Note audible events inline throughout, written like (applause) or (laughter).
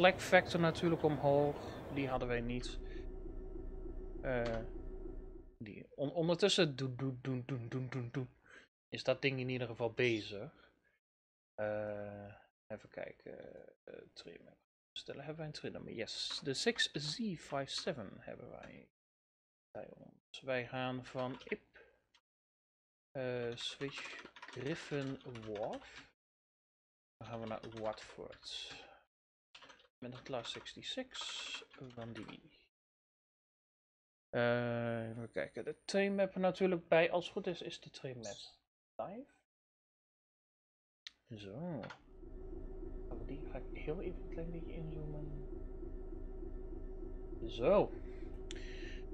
slack factor natuurlijk omhoog. Die hadden wij niet. Eh, die. On ondertussen. Is dat ding in ieder geval bezig. Eh, even kijken. Trim. Stellen hebben wij een trim Yes. De 6Z57 hebben wij bij ons. Wij gaan van IP. switch Griffin Wharf. Dan gaan we naar Watford. Met een class 66 van die. Uh, even kijken, de train map natuurlijk bij. Als het goed is, is de train map live. Zo. Die ga ik heel even een klein beetje inzoomen. Zo.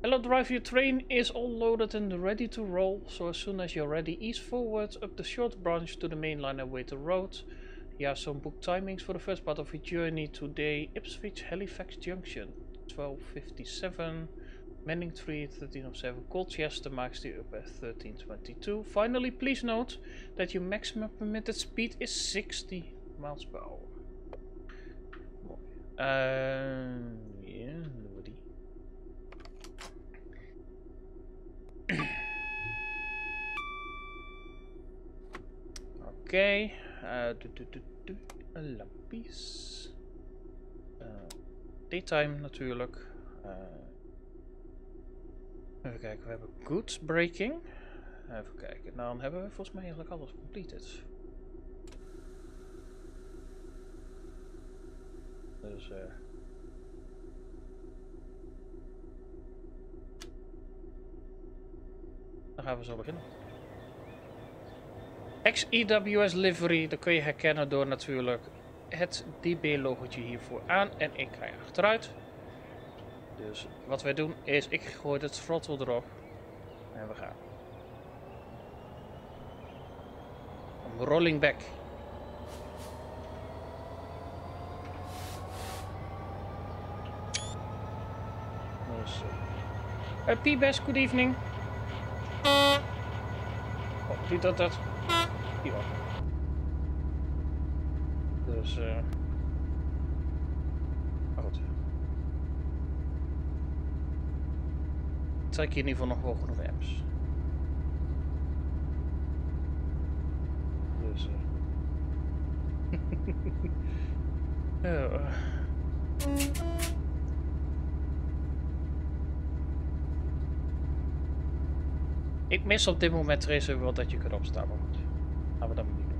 Hello drive, your train is all loaded and ready to roll. So as soon as you're ready, ease forward up the short branch to the main line and wait the road. Here are some book timings for the first part of your journey today. Ipswich Halifax Junction, 1257. Manning 3, 1307. Colchester makes the up at 1322. Finally, please note that your maximum permitted speed is 60 miles per hour. Uh, yeah, nobody. (clears throat) okay. Do, do. Een lapis. Uh, daytime natuurlijk. Uh, even kijken, we hebben goods breaking. Even kijken, dan hebben we volgens mij eigenlijk alles completed. Dus uh, dan gaan we zo beginnen. XEWS livery, dat kun je herkennen door natuurlijk het DB-logotje hiervoor aan en ik ga achteruit. Dus wat wij doen is, ik gooi het throttle erop en we gaan. Rolling back. Dus, uh, uh, P-Best, good evening. Oh, dat dat? Hier Dus, eh. Uh... Maar goed. Trek je in ieder geval nog wel genoeg apps. Dus, eh. (laughs) Uh... uh. Ik mis op dit moment Tracer wel dat je kunt opstaan. Gaan we dat niet doen.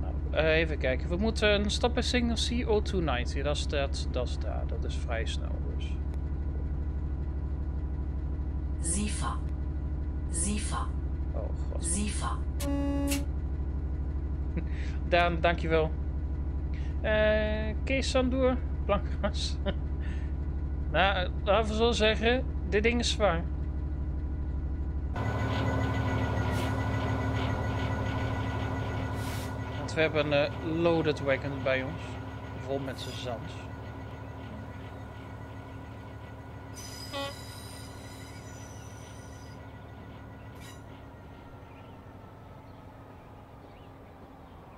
Nou, uh, even kijken. We moeten stappen single CO290. Dat is dat, dat is daar. Dat is vrij snel dus. Zifa. Zifa. Oh god. Zifa. (laughs) Daan, dankjewel. Uh, Kees Sandoer, Blankgras. (laughs) nou, laten we zo zeggen, dit ding is zwaar. We hebben een uh, loaded wagon bij ons. Vol met zand.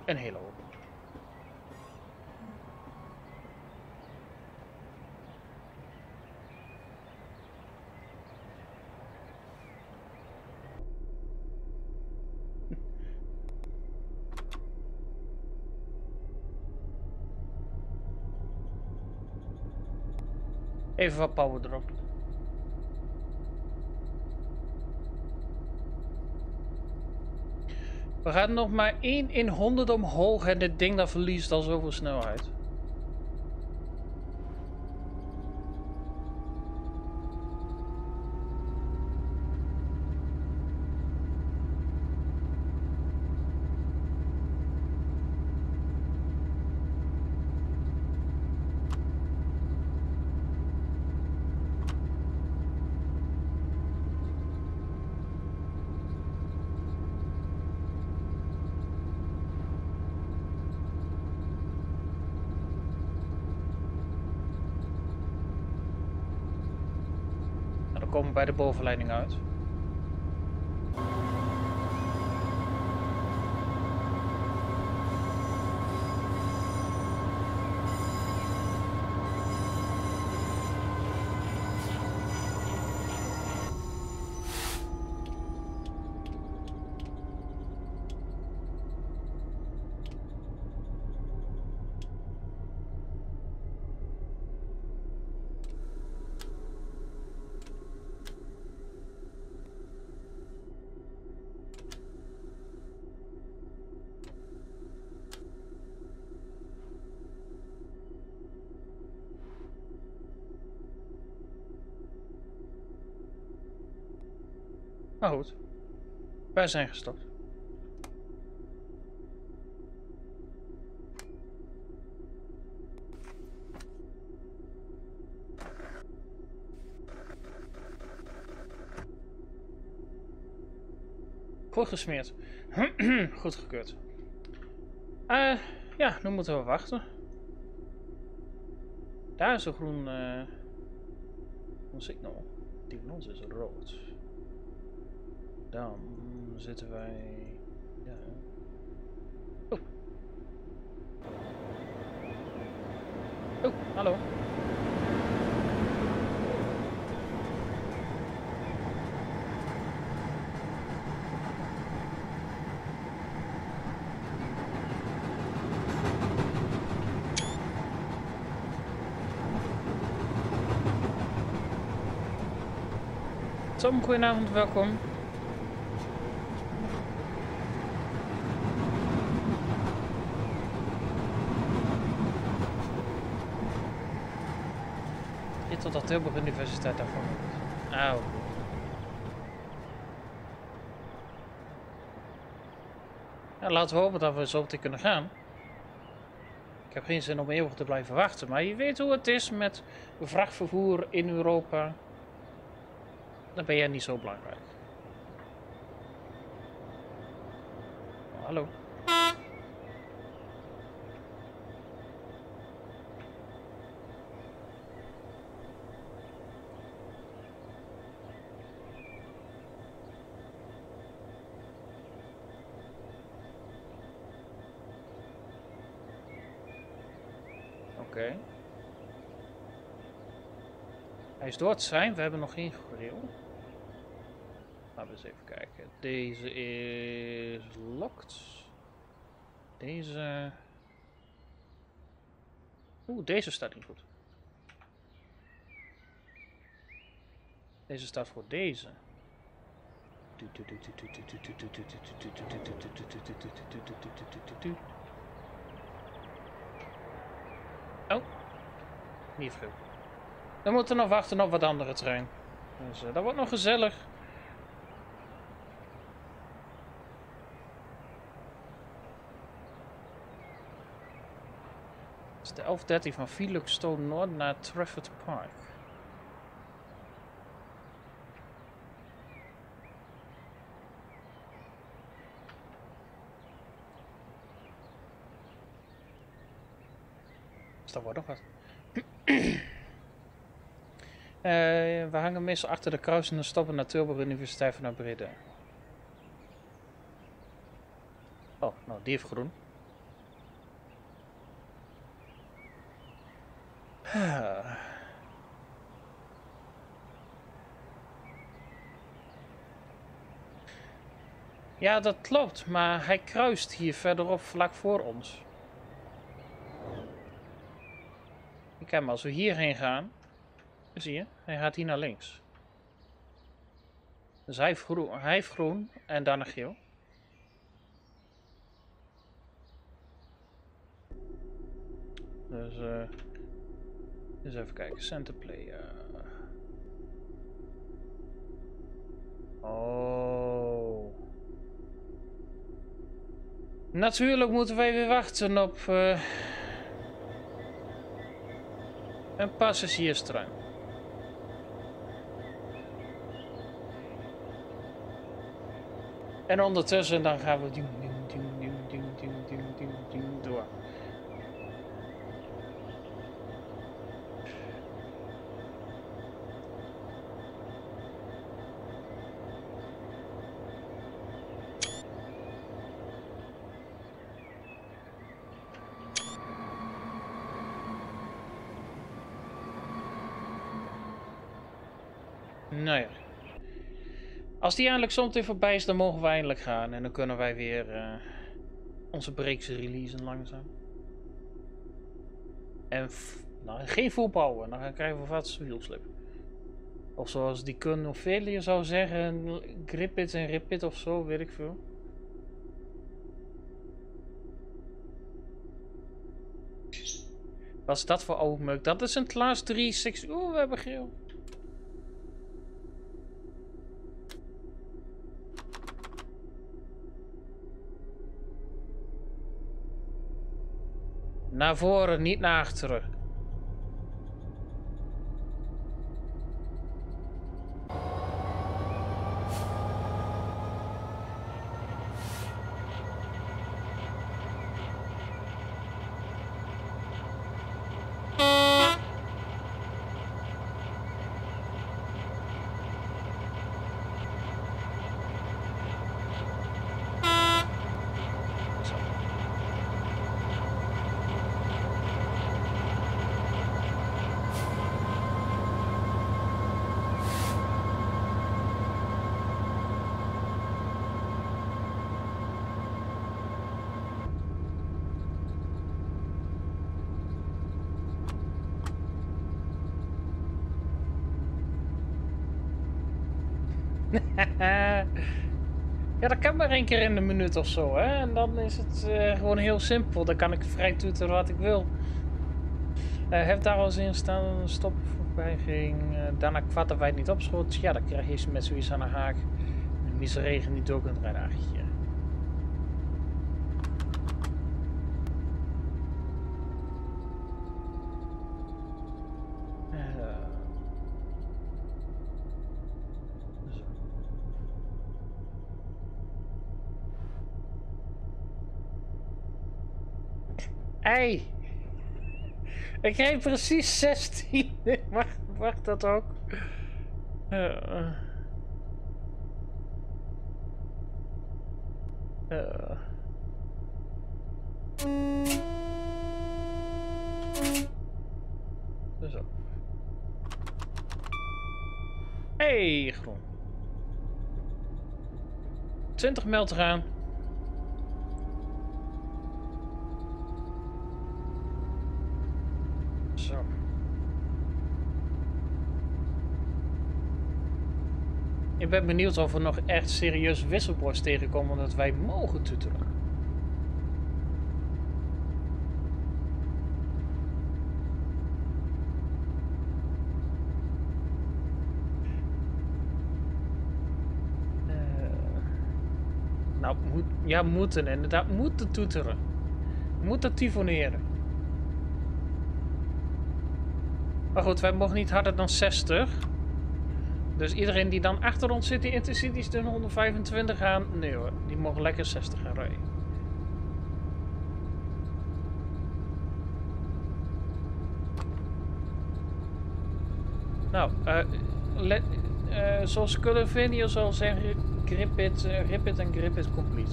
Een hele. Even wat power erop. We gaan nog maar 1 in 100 omhoog en dit ding dat verliest al zoveel snelheid. Komen bij de bovenleiding uit. Maar goed. Wij zijn gestopt. Goed gesmeerd. (clears throat) Goed gekeurd. Eh, ja, nu moeten we wachten. Daar is een groen, eh groen signal. Die van ons is rood. Dan zitten wij... Ja. Oh. Oh, hallo. Tom, goedenavond, welkom. Tot Tilburg Universiteit daarvoor. Auw. Ja, laten we hopen dat we zo meteen kunnen gaan. Ik heb geen zin om eeuwig te blijven wachten, maar je weet hoe het is met vrachtvervoer in Europa. Dan ben jij niet zo belangrijk. Oh, hallo. Oké. Hij is door het zijn, we hebben nog geen grill. Laten we eens even kijken. Deze is locked. Deze. Oeh, deze staat niet goed. Deze staat voor deze. Niet veel. We moeten nog wachten op wat andere trein. Dus uh, dat wordt nog gezellig. Het is de 1113 van Felixstowe Noord naar Trafford Park. Dus dat wordt nog wat. Uh, we hangen meestal achter de kruis en stappen naar Tilburg Universiteit vanuit Breda. Oh, nou, die heeft groen. (sighs) Ja, dat klopt, maar hij kruist hier verderop vlak voor ons. Kijk maar, als we hierheen gaan, Zie je? Hij gaat hier naar links. Dus hij heeft groen, hij heeft groen en daarna geel. Dus, uh, eens even kijken. Center player. Oh. Natuurlijk moeten wij weer wachten op uh, een passagierstruim. En ondertussen dan gaan we ding, Nou ja. Als die eindelijk zometeen voorbij is, dan mogen we eindelijk gaan. En dan kunnen wij weer uh, onze breaks releasen langzaam. En nou, geen voetbouwen, dan krijgen we wat wielslip. Of zoals die Kun Ophelia zou zeggen, grip it en rip it of zo, weet ik veel. Wat is dat voor oogmeuk? Dat is een Class 3, 6... Oeh, we hebben geel. Naar voren, niet naar achteren. (laughs) ja, dat kan maar één keer in de minuut of zo, hè. En dan is het eh, gewoon heel simpel. Dan kan ik vrij toeteren wat ik wil. Eh heb daar al eens in staan, stop voorbij ging. eh, daarna kwartenwijd niet opschot. Ja, dan krijg je met zoiets aan de haak. De misregen niet door kunt rijden. Eh, zo. Ei! Ik reed precies 16. Wacht, wacht dat ook. Eh. Eh. Zo. Hey, groen. 20 mijl te gaan. Zo. Ik ben benieuwd of we nog echt serieus wisselborst tegenkomen dat wij mogen tuteren. Eh, nou, moet, ja, moeten inderdaad. Moeten toeteren. Moeten tyfoneren. Maar goed, wij mogen niet harder dan 60. Dus iedereen die dan achter ons zit, die intercities doen 125 gaan. Nee hoor, die mogen lekker 60 gaan rijden. Nou, eh, let, eh, zoals Cullivinio zal zeggen, grip it, eh, rip it en grip it complete.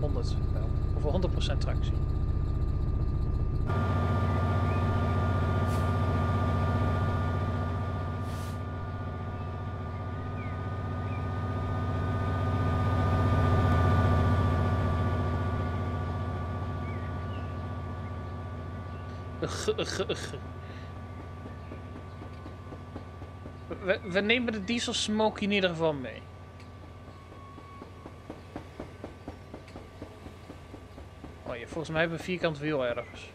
100 wel. Of 100% tractie. We, nemen de diesel smoke in ieder geval mee. Oh ja, volgens mij hebben we vierkant wiel ergens.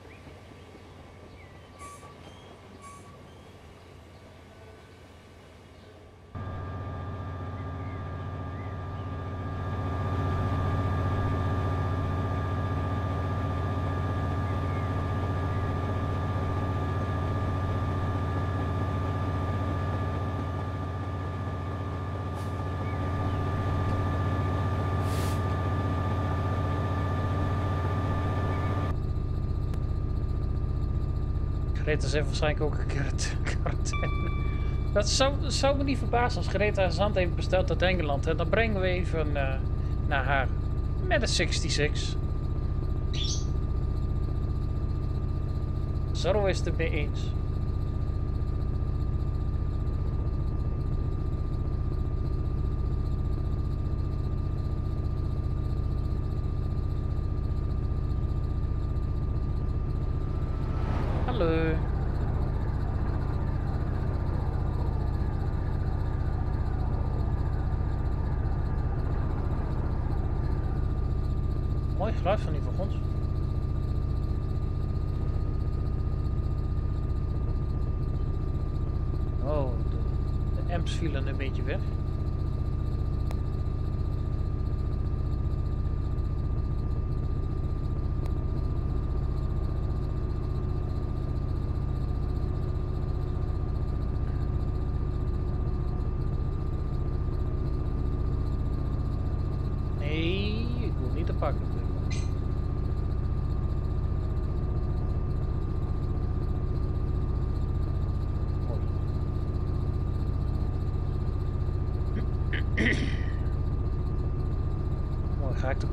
Greta heeft waarschijnlijk ook een quarantaine. (laughs) Dat zou, me niet verbazen als Greta zand heeft besteld uit Engeland. En dan brengen we even eh, naar haar. Met een 66. Zo is het mee eens. Hallo. Mooi geluid van die vogons. Oh, de, de amps vielen een beetje weg.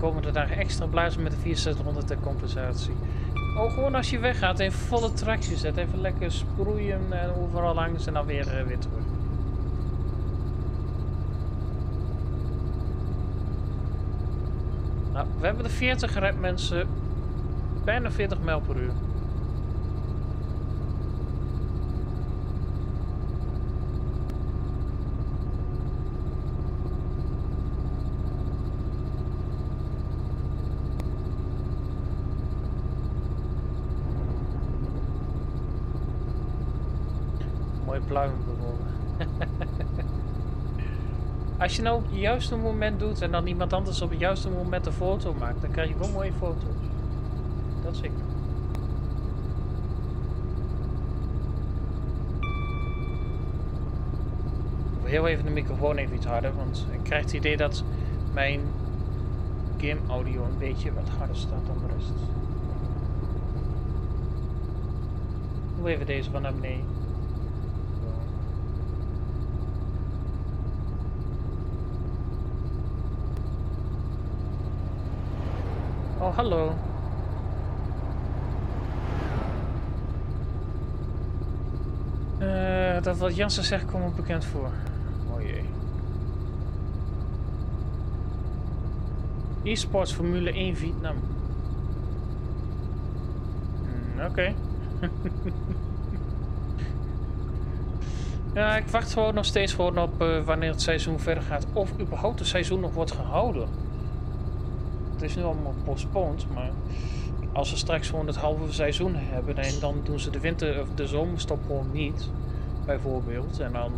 De komende dagen extra blazen met de 6400 ter compensatie. Oh, gewoon als je weggaat, even volle tractie zetten. Even lekker sproeien en overal langs en dan weer, uh, weer. Nou, we hebben de 40 gered mensen. Bijna 40 mijl per uur. Pluimen bijvoorbeeld. (laughs) Als je nou op het juiste moment doet en dan iemand anders op het juiste moment een foto maakt, dan krijg je wel mooie foto's. Dat zeker. Ik wil heel even de microfoon even iets harder, want ik krijg het idee dat mijn game audio een beetje wat harder staat dan de rest. Doe even deze van naar. Oh, hallo. Uh, dat wat Jansen zegt komt me bekend voor. Oh jee. E-sports Formule 1 Vietnam. Mm, Oké. Okay. (laughs) ja, ik wacht gewoon nog steeds gewoon op uh, wanneer het seizoen verder gaat. Of überhaupt het seizoen nog wordt gehouden het is nu allemaal postponed, maar als we straks gewoon het halve seizoen hebben en dan doen ze de winter of de zomerstop gewoon niet, bijvoorbeeld, en dan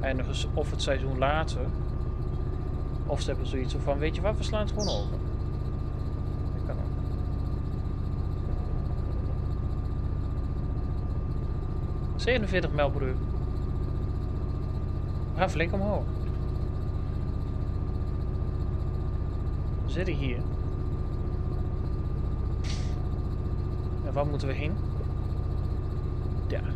eindigen ze of het seizoen later, of ze hebben zoiets van, weet je wat, we slaan het gewoon over. Dat kan ook. ...47 mijl per uur. We flink omhoog. We zitten hier. En waar moeten we heen? Daar.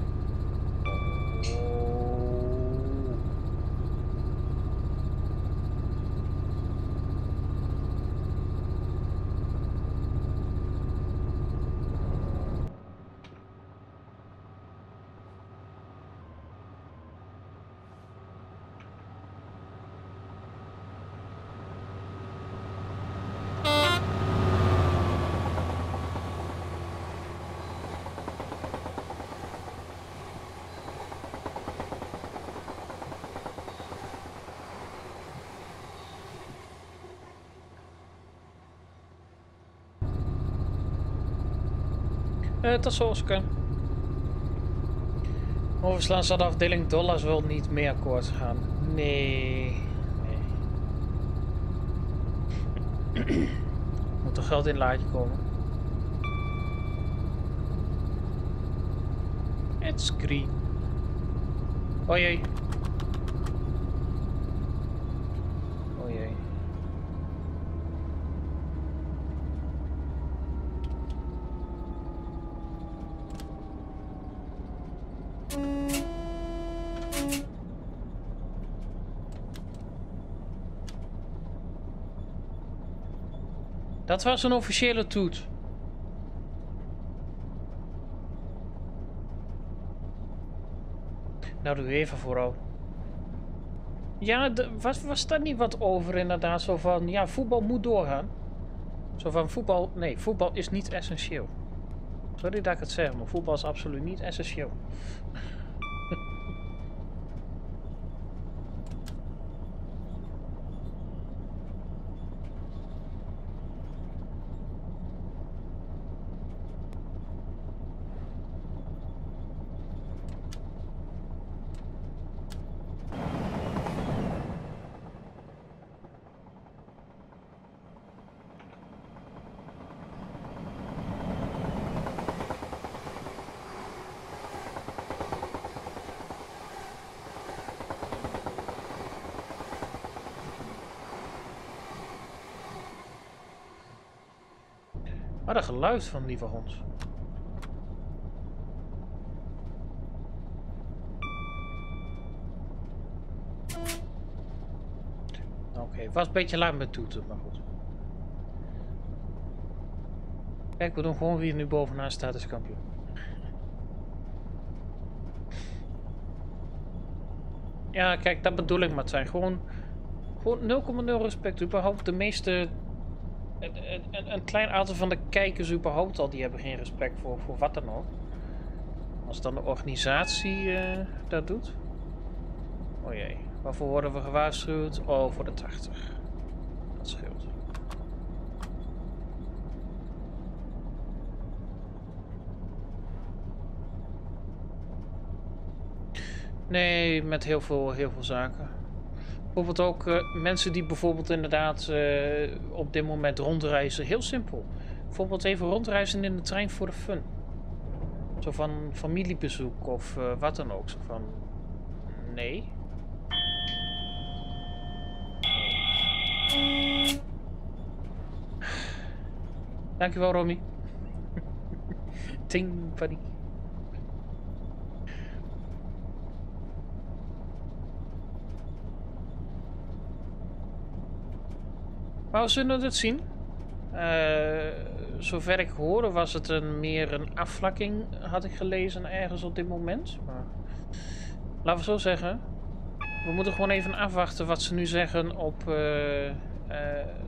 Uh, tot zoals kan. Overslaan zal de afdeling dollars wel niet meer akkoord gaan. Nee. nee. (clears throat) Moet er geld in laadje komen. Het green. Oh jee. Oh jee. Dat was een officiële toet. Nou, doe even vooral. Ja, was, daar niet wat over inderdaad? Zo van, ja, voetbal moet doorgaan. Zo van, voetbal... Nee, voetbal is niet essentieel. Sorry dat ik het zeg, maar voetbal is absoluut niet essentieel. Een geluid van lieve hond. Oké, was een beetje laat met toeten, maar goed. Kijk, we doen gewoon wie er nu bovenaan staat als kampioen. Ja, kijk, dat bedoel ik, Martijn. Gewoon, gewoon 0,0 respect. Überhaupt de meeste... Een, een, een, klein aantal van de kijkers überhaupt al, die hebben geen respect voor, voor wat dan ook. Als dan de organisatie uh, dat doet. Oh jee, waarvoor worden we gewaarschuwd? Oh, voor de 80. Dat scheelt. Nee, met heel veel, heel veel zaken. Bijvoorbeeld ook uh, mensen die bijvoorbeeld inderdaad uh, op dit moment rondreizen. Heel simpel. Bijvoorbeeld even rondreizen in de trein voor de fun. Zo van familiebezoek of uh, wat dan ook. Zo van... Nee. Dankjewel, Romy. (laughs) Ting, buddy. Maar we zullen het zien. Uh, zover ik hoorde was het een, meer een afvlakking, had ik gelezen ergens op dit moment. Maar laten we zo zeggen. We moeten gewoon even afwachten wat ze nu zeggen op uh, uh,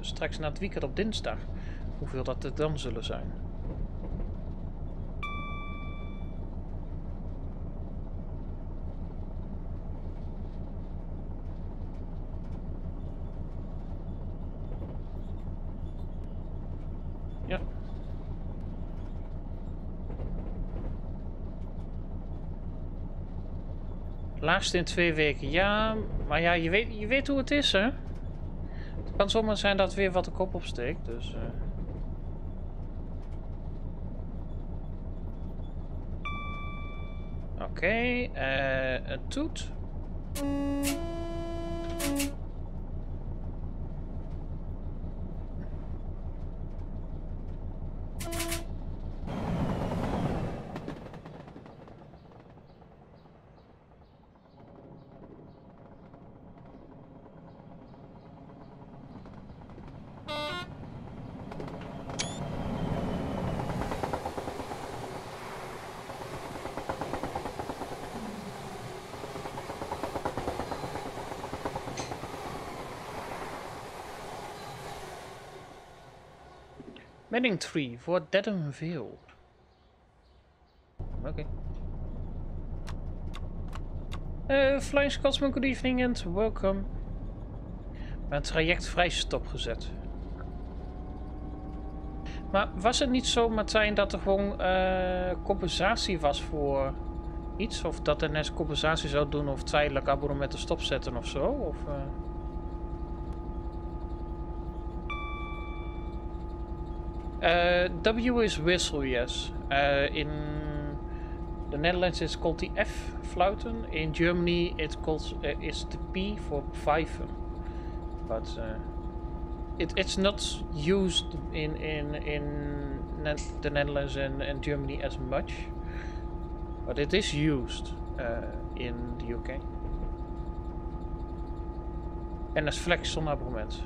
straks na het weekend op dinsdag. Hoeveel dat er dan zullen zijn. Ja. In twee weken. Ja, maar ja, je weet, je weet hoe het is, hè? Het kan zomaar zijn dat weer wat de kop opsteekt, dus... Uh... Oké, okay, uh, een toet. Medding 3 voor Dedhamville. Oké. Okay. Uh, Flying Scotsman, good evening and welcome. Mijn traject vrij stopgezet. Maar was het niet zo, Martijn, dat er gewoon uh, compensatie was voor iets? Of dat de NS compensatie zou doen of tijdelijk abonnementen stopzetten of zo? Of, uh... Uh, w is whistle, yes. Uh, in the Netherlands it's called the F, fluiten. In Germany it calls uh, is the P for pfeifen. But it, it's not used in in in ne the Netherlands and, and Germany as much. But it is used in the UK. En als flex zonder abonnement.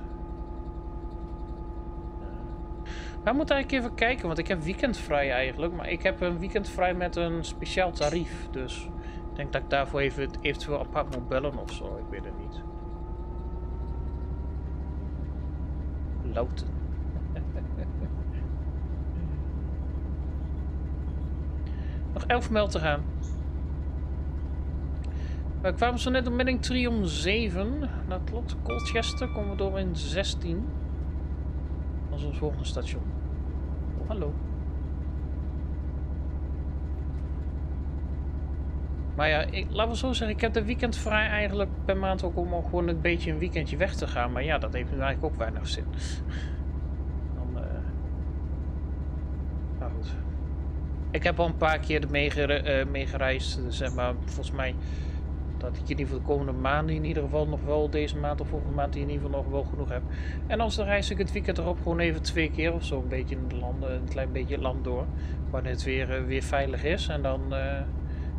We moeten eigenlijk even kijken, want ik heb weekendvrij eigenlijk. Maar ik heb een weekendvrij met een speciaal tarief. Dus ik denk dat ik daarvoor even eventueel apart moet bellen of zo. Ik weet het niet. Louten. (laughs) Nog 11 mijl te gaan. We kwamen zo net op melding 3 om 7. Dat klopt. Colchester komen we door in 16. Is ons volgende station. Hallo. Maar ja, ik, laten we zo zeggen, ik heb de weekend vrij eigenlijk per maand ook om gewoon een beetje een weekendje weg te gaan. Maar ja, dat heeft nu eigenlijk ook weinig zin. Dan. Nou goed. Ik heb al een paar keer meegereisd, uh, zeg maar, volgens mij dat ik in ieder geval de komende maanden in ieder geval nog wel deze maand of volgende maand in ieder geval nog wel genoeg heb. En als dan reis ik het weekend erop gewoon even twee keer of zo een beetje in de landen, een klein beetje het land door. Wanneer het weer, uh, weer veilig is en dan uh,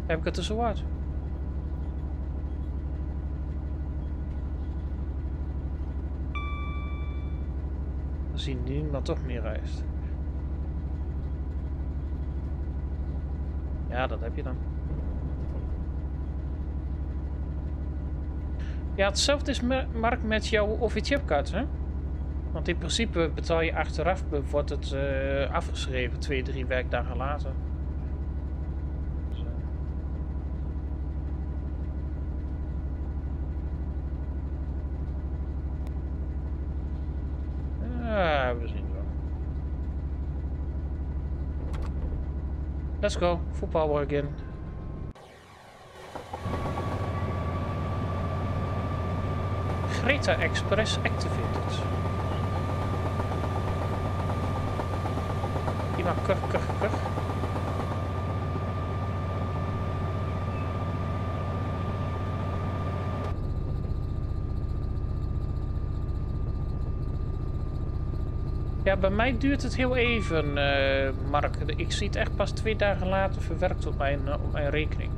heb ik het er zo uit. We zien niemand toch meer reist. Ja, dat heb je dan. Ja, hetzelfde is Mark met jouw OV-chipkaart, hè? Want in principe betaal je achteraf, wordt het eh, afgeschreven, twee, drie werkdagen later. Ah, we zien wel. Let's go, power again. Greta Express activated. Prima, kuch. Ja, bij mij duurt het heel even, eh, Mark. Ik zie het echt pas twee dagen later verwerkt op mijn, eh, op mijn rekening.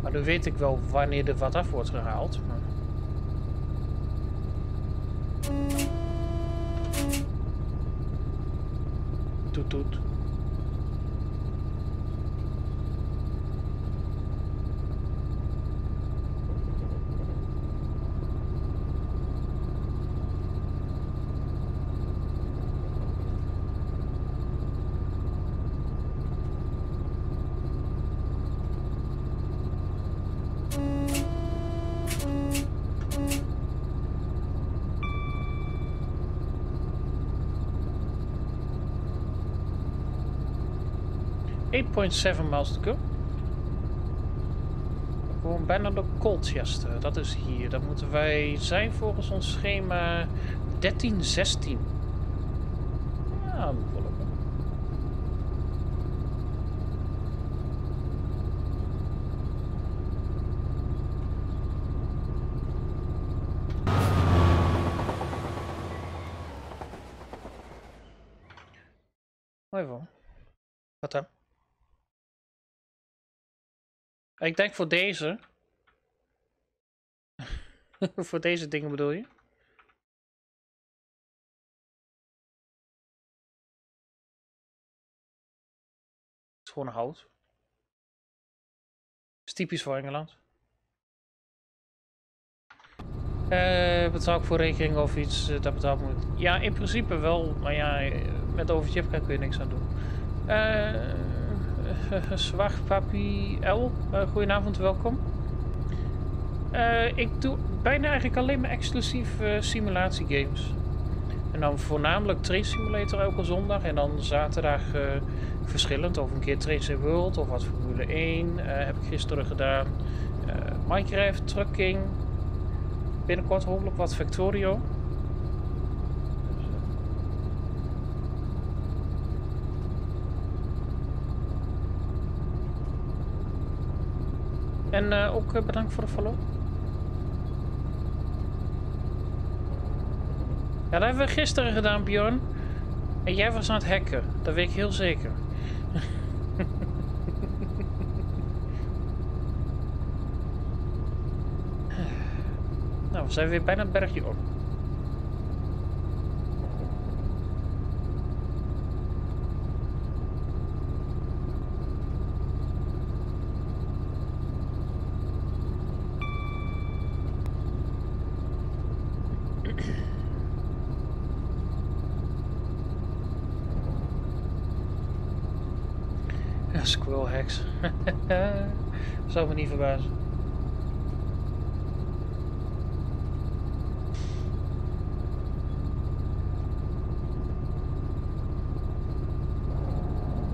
Maar dan weet ik wel wanneer er wat af wordt gehaald. tudo. 8.7 miles to go. We komen bijna door Colchester. Dat is hier. Dan moeten wij zijn volgens ons schema 1316. Ik denk voor deze. (laughs) voor deze dingen bedoel je? Het is gewoon hout. Het is typisch voor Engeland. Eh betaal ik voor rekening of iets dat betaald moet? Ja, in principe wel. Maar ja, eh, met overchipkaart kun je niks aan doen. Eh... (laughs) Papi L, uh, goedenavond, welkom. Uh, ik doe bijna eigenlijk alleen maar exclusief simulatiegames. En dan voornamelijk Train Simulator elke zondag. En dan zaterdag verschillend. Of een keer Train World of wat Formule 1 heb ik gisteren gedaan. Minecraft, Trucking. Binnenkort hopelijk wat Factorio. En uh, ook uh, bedankt voor de follow. Ja, dat hebben we gisteren gedaan, Bjorn. En jij was aan het hacken. Dat weet ik heel zeker. (laughs) nou, we zijn weer bijna het bergje op. Zou me niet verbazen.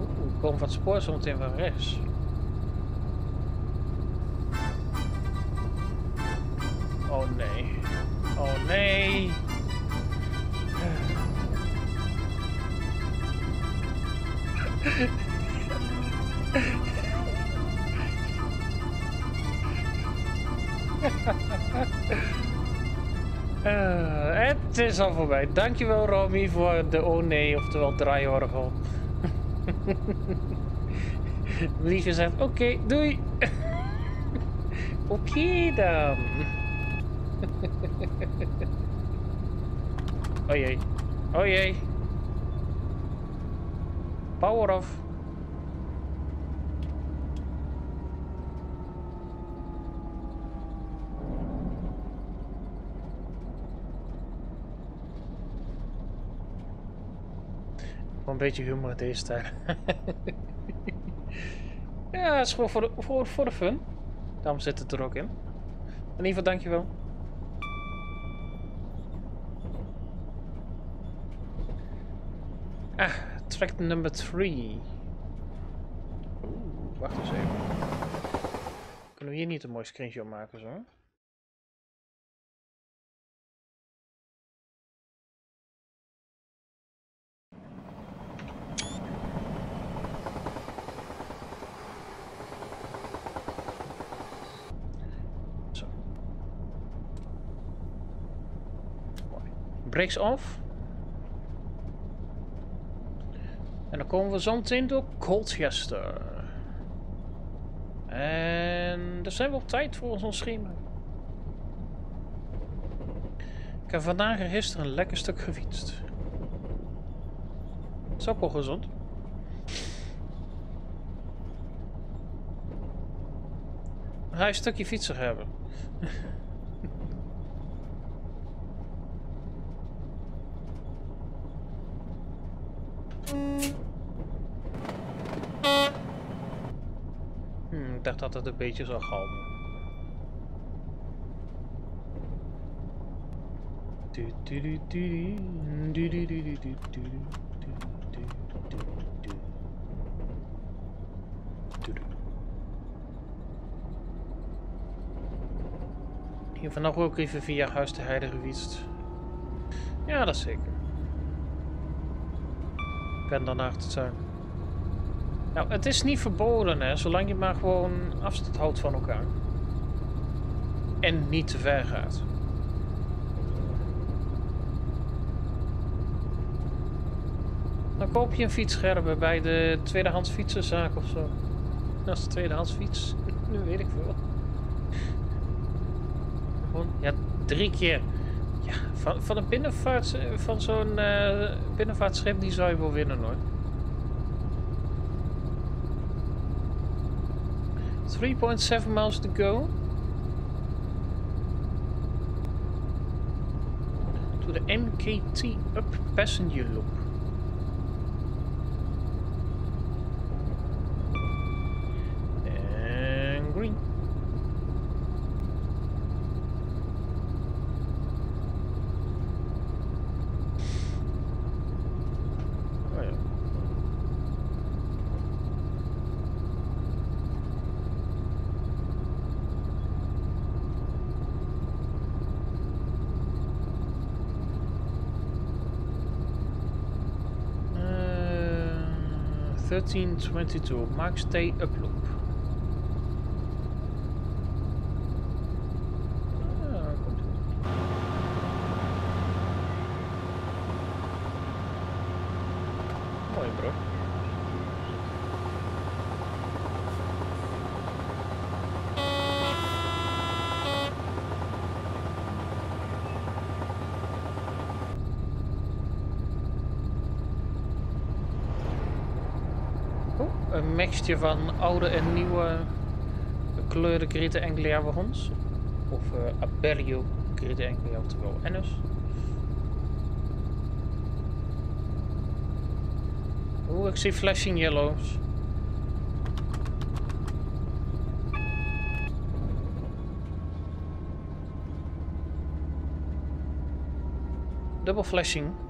Oeh, komt wat spoor zo meteen van rechts. Voorbij. Dankjewel Romy voor de oh nee, oftewel draaiorgel. (laughs) Lieve zegt oké, okay, doei. (laughs) oké okay, dan. oh jee. Oh jee. Power off. Beetje humor deze tijd. (laughs) ja, het is gewoon voor de, voor, voor de fun. Daarom zit het er ook in. In ieder geval, dankjewel. Ah, track number 3. Oeh, wacht eens even. Kunnen we hier niet een mooi screenshot maken? Zo. Off. En dan komen we zo meteen door Colchester. En dan zijn we op tijd voor ons schema. Ik heb vandaag en gisteren een lekker stuk gefietst. Dat is ook wel gezond. Je een stukje fietser hebben? (laughs) dacht dat het een beetje zou galmen. Hier vanaf ook even via Huis de Heide gewietst. Ja, dat is zeker. Ik ben daarna te zijn. Nou, het is niet verboden, hè, zolang je maar gewoon afstand houdt van elkaar. En niet te ver gaat. Dan koop je een fietsscherm bij de tweedehands fietsenzaak of zo. Dat is de tweedehands fiets. (laughs) nu weet ik veel. Gewoon, ja, drie keer. Ja, van, van een binnenvaart, van zo'n eh binnenvaartschip, die zou je wel winnen hoor. 3.7 miles to go. To the MKT up passenger loop. 1322 max day uplook. Mixje van oude en nieuwe gekleurde Grete Anglia wagons. Of uh, Aberio Grete Anglia, oftewel Ennis. Oeh, ik zie flashing yellows. Double flashing.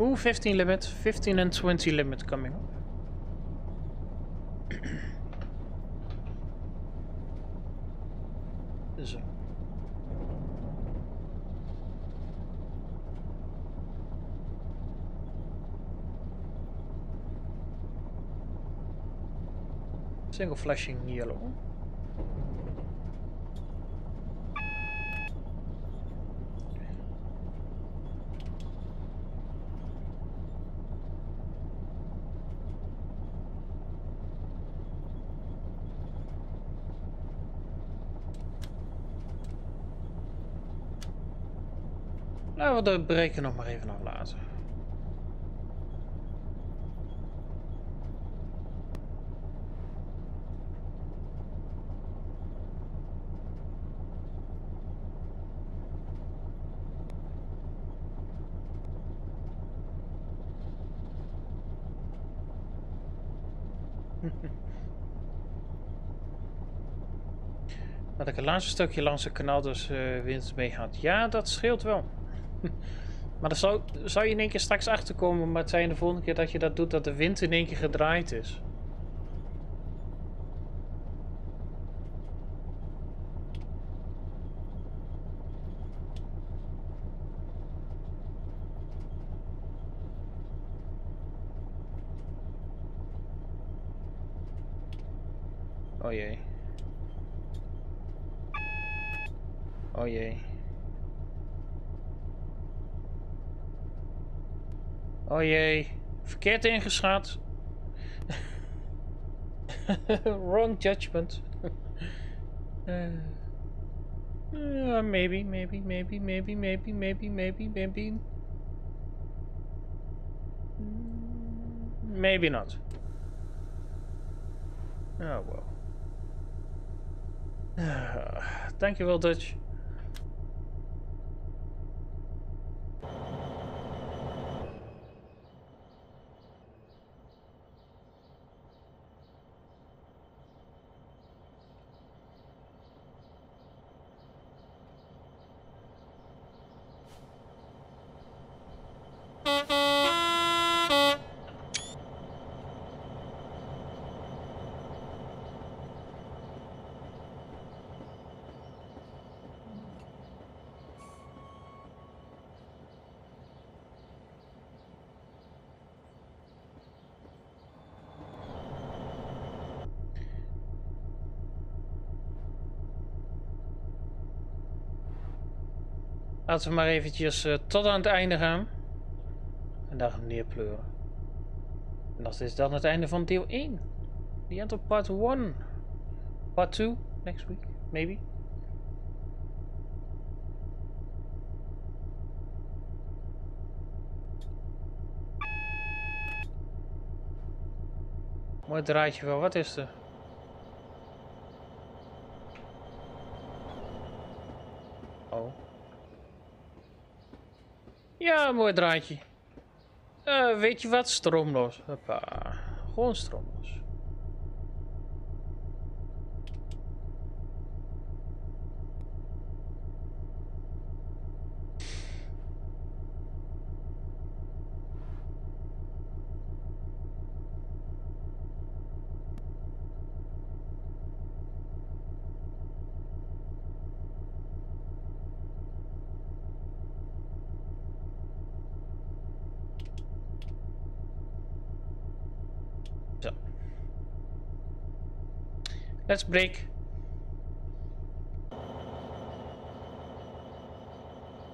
Ooh, 15 limit. 15 and 20 limit coming up. (clears throat) Single flashing yellow. Laten we de breken nog maar even aflaten. Dat (laughs) ik het laatste stukje langs het kanaal dus uh, wind mee had. Ja, dat scheelt wel. (laughs) maar dan zou, zou je in één keer straks achterkomen, maar het zijn de volgende keer dat je dat doet, dat de wind in één keer gedraaid is. Oh jee. Oh jee. Oh jee. Verkeerd ingeschat. (laughs) Wrong judgment. (laughs) uh, maybe, maybe, maybe, maybe, maybe, maybe, maybe, maybe. Maybe not. Oh well. (sighs) Dankjewel, Dutch. Laten we maar eventjes uh, tot aan het einde gaan. En daar neerpleuren. En dat is dan het einde van deel 1. The end of part 1. Part 2 next week, maybe. Mooi draadje wel, wat is er? Oh. Ja, mooi draadje. Weet je wat? Stroomloos. Hoppa. Gewoon stroomloos. Let's break.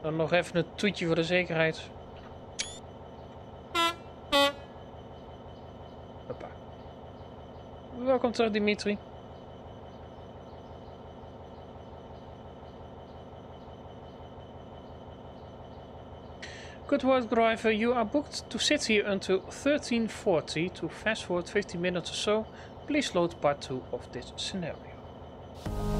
Dan nog even een toetje voor de zekerheid. Hoppa. Welkom terug, Dimitri. Good work, driver. You are booked to sit here until 1340. To fast forward 15 minutes or so, Please load part 2 of this scenario.